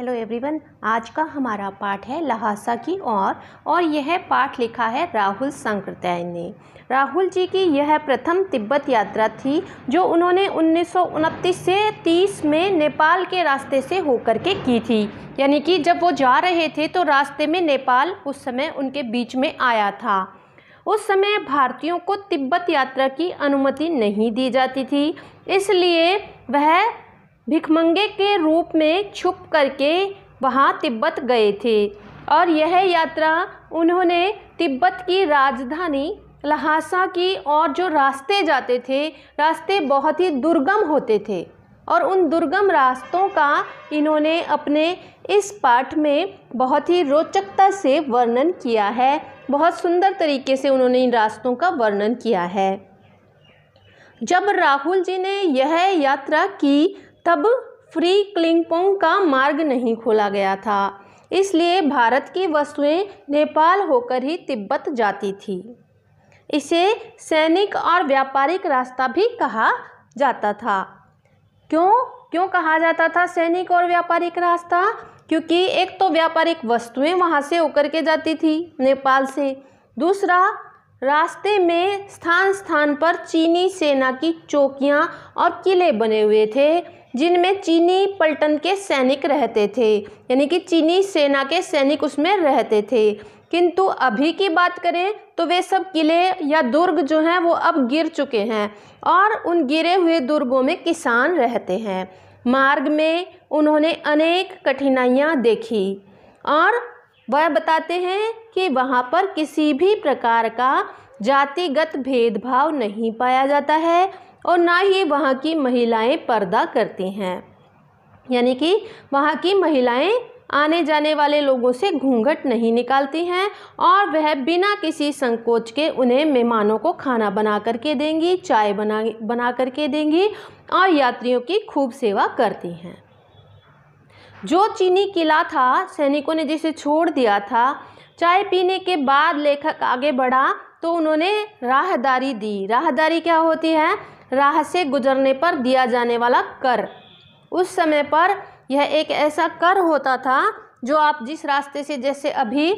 Hello everyone आज का हमारा पाठ है लहासा की ओर, और यह पाठ लिखा है राहुल संकृत्याय ने। राहुल जी की यह प्रथम तिब्बत यात्रा थी, जो उन्होंने उन्नीस सौ उनतीस से 30 में नेपाल के रास्ते से होकर के की थी। यानी कि जब वो जा रहे थे तो रास्ते में नेपाल उस समय उनके बीच में आया था। उस समय भारतीयों को तिब्बत यात्रा की अनुमति नहीं दी जाती थी, इसलिए वह भिखमंगे के रूप में छुप करके वहाँ तिब्बत गए थे। और यह यात्रा उन्होंने तिब्बत की राजधानी लहासा की और जो रास्ते जाते थे, रास्ते बहुत ही दुर्गम होते थे। और उन दुर्गम रास्तों का इन्होंने अपने इस पाठ में बहुत ही रोचकता से वर्णन किया है। बहुत सुंदर तरीके से उन्होंने इन रास्तों का वर्णन किया है। जब राहुल जी ने यह यात्रा की तब फ्री क्लिंगपोंग का मार्ग नहीं खोला गया था। इसलिए भारत की वस्तुएँ नेपाल होकर ही तिब्बत जाती थी। इसे सैनिक और व्यापारिक रास्ता भी कहा जाता था। क्यों? क्यों कहा जाता था सैनिक और व्यापारिक रास्ता? क्योंकि एक तो व्यापारिक वस्तुएँ वहाँ से होकर के जाती थी नेपाल से। दूसरा, रास्ते में स्थान स्थान पर चीनी सेना की चौकियाँ और किले बने हुए थे। जिनमें चीनी पलटन के सैनिक रहते थे, यानी कि चीनी सेना के सैनिक उसमें रहते थे। किंतु अभी की बात करें तो वे सब किले या दुर्ग जो हैं, वो अब गिर चुके हैं और उन गिरे हुए दुर्गों में किसान रहते हैं। मार्ग में उन्होंने अनेक कठिनाइयाँ देखी और वह बताते हैं कि वहाँ पर किसी भी प्रकार का जातिगत भेदभाव नहीं पाया जाता है। और ना ही वहाँ की महिलाएँ पर्दा करती हैं। यानी कि वहाँ की महिलाएँ आने जाने वाले लोगों से घूंघट नहीं निकालती हैं और वह बिना किसी संकोच के उन्हें मेहमानों को खाना बना करके देंगी, चाय बना बना करके देंगी और यात्रियों की खूब सेवा करती हैं। जो चीनी किला था, सैनिकों ने जिसे छोड़ दिया था, चाय पीने के बाद लेखक आगे बढ़ा तो उन्होंने राहदारी दी। राहदारी क्या होती है? राह से गुजरने पर दिया जाने वाला कर। उस समय पर यह एक ऐसा कर होता था जो आप जिस रास्ते से जैसे अभी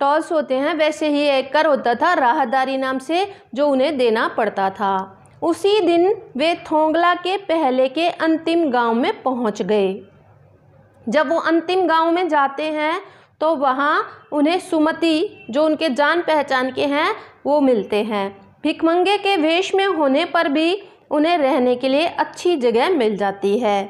टॉल्स होते हैं, वैसे ही एक कर होता था, राहदारी नाम से जो उन्हें देना पड़ता था। उसी दिन वे थोंगला के पहले के अंतिम गाँव में पहुँच गए। जब वो अंतिम गाँव में जाते हैं तो वहाँ उन्हें सुमति, जो उनके जान पहचान के हैं, वो मिलते हैं। भिकमंगे के वेश में होने पर भी उन्हें रहने के लिए अच्छी जगह मिल जाती है।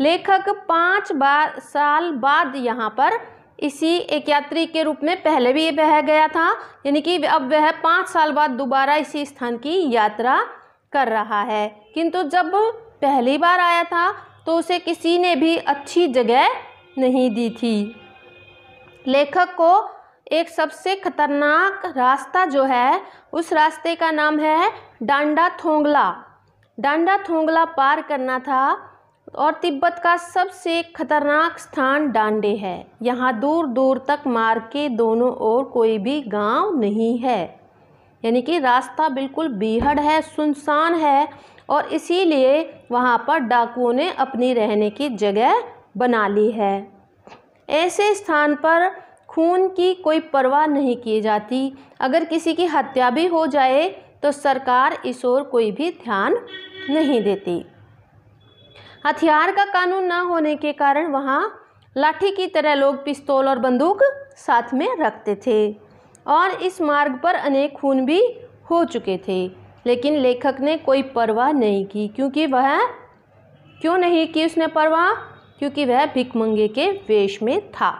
लेखक पाँच बार, साल बाद यहाँ पर इसी एक यात्री के रूप में पहले भी बह गया था, यानी कि अब वह पाँच साल बाद दोबारा इसी स्थान की यात्रा कर रहा है। किंतु जब पहली बार आया था तो उसे किसी ने भी अच्छी जगह नहीं दी थी। लेखक को एक सबसे खतरनाक रास्ता जो है, उस रास्ते का नाम है डांडा थोंगला। डांडा थोंगला पार करना था और तिब्बत का सबसे खतरनाक स्थान डांडे है। यहाँ दूर दूर तक मार्ग के दोनों ओर कोई भी गाँव नहीं है। यानी कि रास्ता बिल्कुल बीहड़ है, सुनसान है और इसीलिए वहाँ पर डाकुओं ने अपनी रहने की जगह बना ली है। ऐसे स्थान पर खून की कोई परवाह नहीं की जाती। अगर किसी की हत्या भी हो जाए तो सरकार इस ओर कोई भी ध्यान नहीं देती। हथियार का कानून ना होने के कारण वहाँ लाठी की तरह लोग पिस्तौल और बंदूक साथ में रखते थे और इस मार्ग पर अनेक खून भी हो चुके थे। लेकिन लेखक ने कोई परवाह नहीं की, क्योंकि वह क्यों नहीं की उसने परवाह? क्योंकि वह भिकमंगे के वेश में था।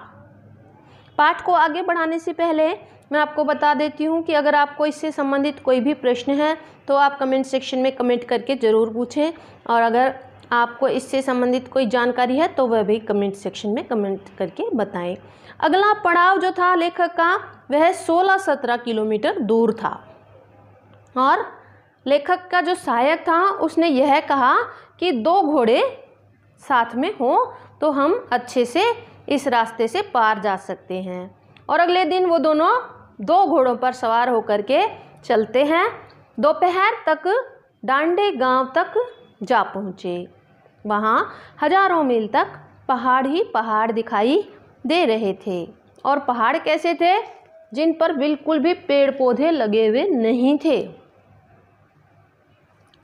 पाठ को आगे बढ़ाने से पहले मैं आपको बता देती हूँ कि अगर आपको इससे संबंधित कोई भी प्रश्न है तो आप कमेंट सेक्शन में कमेंट करके ज़रूर पूछें। और अगर आपको इससे संबंधित कोई जानकारी है तो वह भी कमेंट सेक्शन में कमेंट करके बताएँ। अगला पड़ाव जो था लेखक का, वह 16-17 किलोमीटर दूर था। और लेखक का जो सहायक था, उसने यह कहा कि दो घोड़े साथ में हो तो हम अच्छे से इस रास्ते से पार जा सकते हैं। और अगले दिन वो दोनों दो घोड़ों पर सवार होकर के चलते हैं। दोपहर तक डांडे गाँव तक जा पहुँचे। वहाँ हज़ारों मील तक पहाड़ ही पहाड़ दिखाई दे रहे थे। और पहाड़ कैसे थे? जिन पर बिल्कुल भी पेड़ पौधे लगे हुए नहीं थे।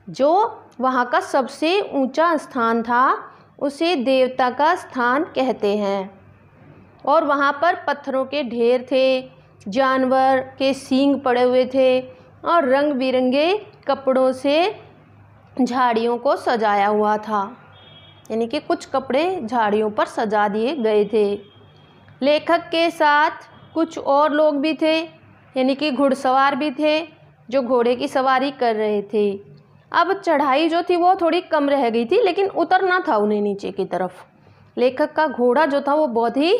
जो वहाँ का सबसे ऊँचा स्थान था उसे देवता का स्थान कहते हैं। और वहाँ पर पत्थरों के ढेर थे, जानवर के सींग पड़े हुए थे और रंग बिरंगे कपड़ों से झाड़ियों को सजाया हुआ था। यानी कि कुछ कपड़े झाड़ियों पर सजा दिए गए थे। लेखक के साथ कुछ और लोग भी थे, यानी कि घुड़सवार भी थे, जो घोड़े की सवारी कर रहे थे। अब चढ़ाई जो थी वो थोड़ी कम रह गई थी, लेकिन उतरना था उन्हें नीचे की तरफ़। लेखक का घोड़ा जो था वो बहुत ही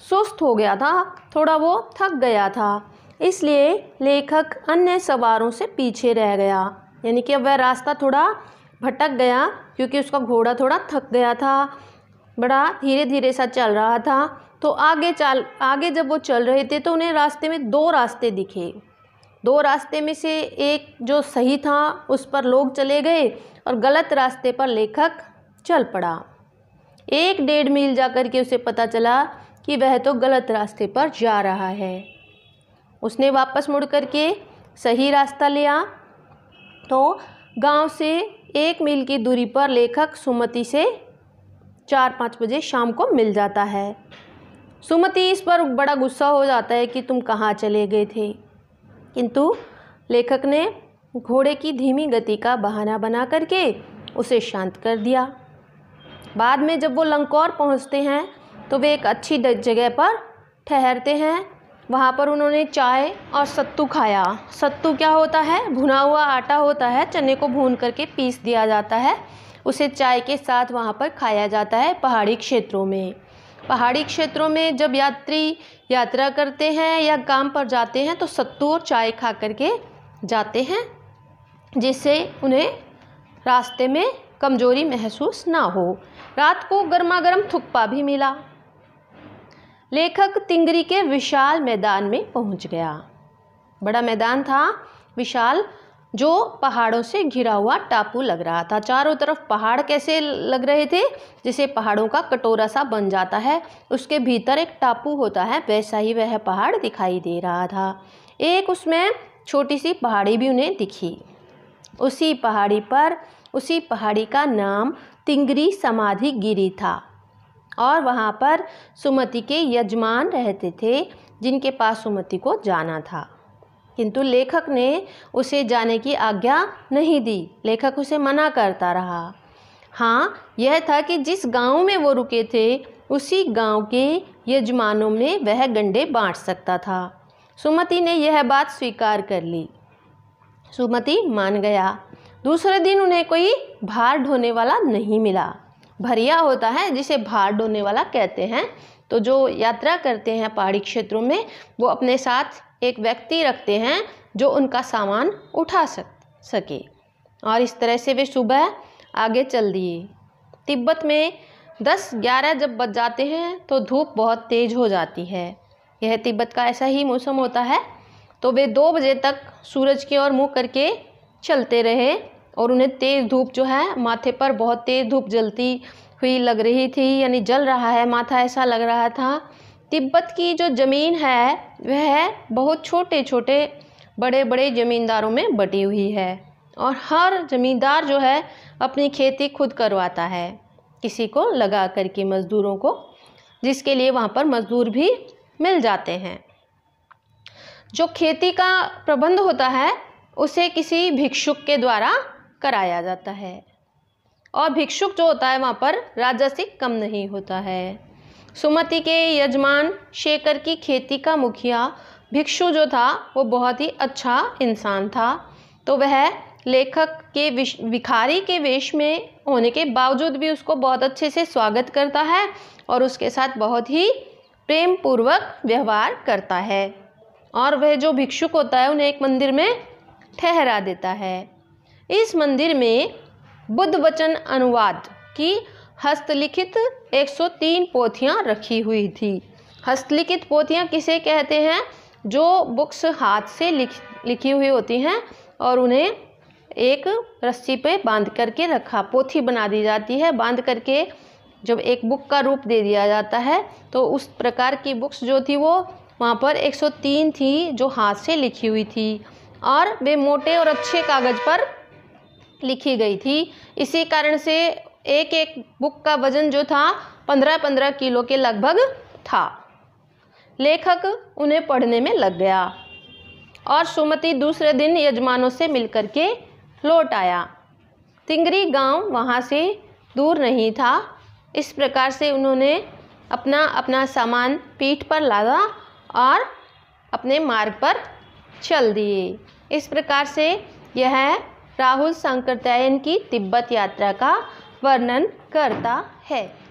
सुस्त हो गया था, थोड़ा वो थक गया था। इसलिए लेखक अन्य सवारों से पीछे रह गया, यानी कि अब वह रास्ता थोड़ा भटक गया, क्योंकि उसका घोड़ा थोड़ा थक गया था। बड़ा धीरे धीरे सा चल रहा था तो आगे चल, आगे जब वो चल रहे थे तो उन्हें रास्ते में दो रास्ते दिखे। दो रास्ते में से एक जो सही था, उस पर लोग चले गए और गलत रास्ते पर लेखक चल पड़ा। एक डेढ़ मील जा कर के उसे पता चला कि वह तो गलत रास्ते पर जा रहा है। उसने वापस मुड़ कर के सही रास्ता लिया। तो गाँव से एक मील की दूरी पर लेखक सुमति से चार पाँच बजे शाम को मिल जाता है। सुमति, इस पर बड़ा गुस्सा हो जाता है कि तुम कहाँ चले गए थे? किंतु लेखक ने घोड़े की धीमी गति का बहाना बना करके उसे शांत कर दिया। बाद में जब वो लंकौर पहुँचते हैं तो वे एक अच्छी जगह पर ठहरते हैं। वहाँ पर उन्होंने चाय और सत्तू खाया। सत्तू क्या होता है? भुना हुआ आटा होता है, चने को भून करके पीस दिया जाता है। उसे चाय के साथ वहाँ पर खाया जाता है पहाड़ी क्षेत्रों में। पहाड़ी क्षेत्रों में जब यात्री यात्रा करते हैं या काम पर जाते हैं तो सत्तू और चाय खा करके जाते हैं, जिससे उन्हें रास्ते में कमज़ोरी महसूस ना हो। रात को गर्मा गर्म थुक्पा भी मिला। लेखक तिंगरी के विशाल मैदान में पहुँच गया। बड़ा मैदान था, विशाल जो पहाड़ों से घिरा हुआ टापू लग रहा था। चारों तरफ़ पहाड़ कैसे लग रहे थे? जिसे पहाड़ों का कटोरा सा बन जाता है, उसके भीतर एक टापू होता है, वैसा ही वह पहाड़ दिखाई दे रहा था। एक उसमें छोटी सी पहाड़ी भी उन्हें दिखी। उसी पहाड़ी पर, उसी पहाड़ी का नाम तिंगरी समाधि गिरी था। और वहाँ पर सुमति के यजमान रहते थे, जिनके पास सुमति को जाना था। किंतु लेखक ने उसे जाने की आज्ञा नहीं दी। लेखक उसे मना करता रहा। हाँ यह था कि जिस गाँव में वो रुके थे, उसी गाँव के यजमानों में वह गंडे बांट सकता था। सुमति ने यह बात स्वीकार कर ली। सुमति मान गया। दूसरे दिन उन्हें कोई भार ढोने वाला नहीं मिला। भरिया होता है जिसे भार ढोने वाला कहते हैं। तो जो यात्रा करते हैं पहाड़ी क्षेत्रों में, वो अपने साथ एक व्यक्ति रखते हैं जो उनका सामान उठा सक, सके। और इस तरह से वे सुबह आगे चल दिए। तिब्बत में दस ग्यारह जब बज जाते हैं तो धूप बहुत तेज़ हो जाती है। यह तिब्बत का ऐसा ही मौसम होता है। तो वे दो बजे तक सूरज की ओर मुँह करके चलते रहे और उन्हें तेज़ धूप जो है, माथे पर बहुत तेज़ धूप जलती हुई लग रही थी। यानी जल रहा है, माथा ऐसा लग रहा था तिब्बत की जो ज़मीन है, वह बहुत छोटे छोटे, बड़े बड़े ज़मींदारों में बटी हुई है। और हर ज़मींदार जो है, अपनी खेती खुद करवाता है। किसी को लगा करके मज़दूरों को, जिसके लिए वहाँ पर मज़दूर भी मिल जाते हैं। जो खेती का प्रबंध होता है, उसे किसी भिक्षुक के द्वारा कराया जाता है। और भिक्षुक जो होता है, वहाँ पर राजा से कम नहीं होता है। सुमति के यजमान शेखर की खेती का मुखिया भिक्षु जो था, वो बहुत ही अच्छा इंसान था। तो वह लेखक के भिखारी के वेश में होने के बावजूद भी उसको बहुत अच्छे से स्वागत करता है और उसके साथ बहुत ही प्रेम पूर्वक व्यवहार करता है और वह जो भिक्षुक होता है, उन्हें एक मंदिर में ठहरा देता है। इस मंदिर में बुद्ध वचन अनुवाद की हस्तलिखित 103 पोथियाँ रखी हुई थी। हस्तलिखित पोथियाँ किसे कहते हैं? जो बुक्स हाथ से लिख, लिखी हुई होती हैं और उन्हें एक रस्सी पे बाँध करके रखा, पोथी बना दी जाती है। बाँध करके जब एक बुक का रूप दे दिया जाता है तो उस प्रकार की बुक्स जो थी वो वहाँ पर 103 थी जो हाथ से लिखी हुई थी और वे मोटे और अच्छे कागज़ पर लिखी गई थी। इसी कारण से एक एक बुक का वज़न जो था पंद्रह पंद्रह किलो के लगभग था। लेखक उन्हें पढ़ने में लग गया और सुमति दूसरे दिन यजमानों से मिलकर के लौट आया। तिंगरी गाँव वहाँ से दूर नहीं था। इस प्रकार से उन्होंने अपना अपना सामान पीठ पर लादा और अपने मार्ग पर चल दिए। इस प्रकार से यह राहुल शंकरतयन की तिब्बत यात्रा का वर्णन करता है।